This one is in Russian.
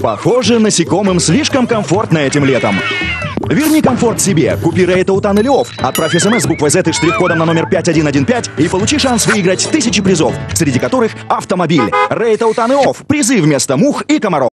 Похоже, насекомым слишком комфортно этим летом. Верни комфорт себе. Купи Рейтаутан или Офф. Отправь смс буквой Z и штрих-кодом на номер 5115 и получи шанс выиграть тысячи призов, среди которых автомобиль. Рейтаутан и Офф. Призы вместо мух и комаров.